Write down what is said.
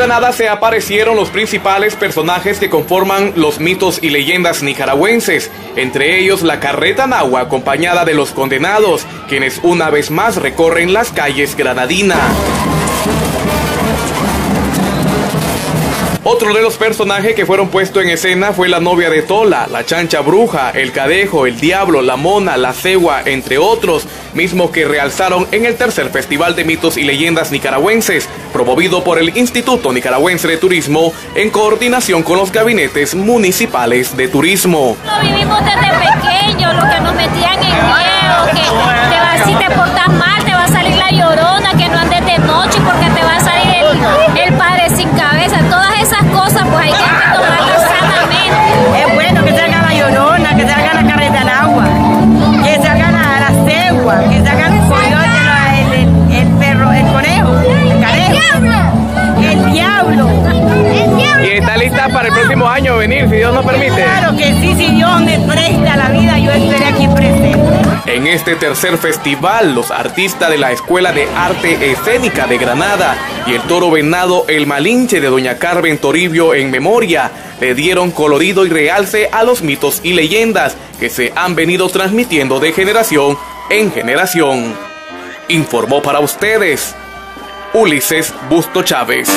Granada se aparecieron los principales personajes que conforman los mitos y leyendas nicaragüenses, entre ellos la carreta Nahua acompañada de los condenados, quienes una vez más recorren las calles granadinas. Otro de los personajes que fueron puestos en escena fue la novia de Tola, la chancha bruja, el cadejo, el diablo, la mona, la cegua, entre otros, mismos que realzaron en el tercer Festival de Mitos y Leyendas Nicaragüenses, promovido por el Instituto Nicaragüense de Turismo en coordinación con los gabinetes municipales de turismo. Agua, que salga la, la cegua, que salga el coyote, el, el, el perro, el conejo, el cadejo, el diablo. ¿Y está lista para el próximo año venir, si Dios nos permite? Claro que sí, En este tercer festival, los artistas de la Escuela de Arte Escénica de Granada y el toro venado El Malinche de Doña Carmen Toribio en memoria le dieron colorido y realce a los mitos y leyendas que se han venido transmitiendo de generación en generación. Informó para ustedes Ulises Busto Chávez.